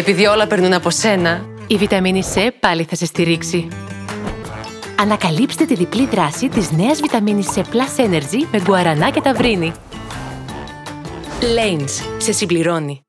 Επειδή όλα περνούν από σένα, Η βιταμίνη C πάλι θα σε στηρίξει. Ανακαλύψτε τη διπλή δράση της νέας βιταμίνης C Plus Energy με γκουαρανά και ταυρίνη. Lanes σε συμπληρώνει.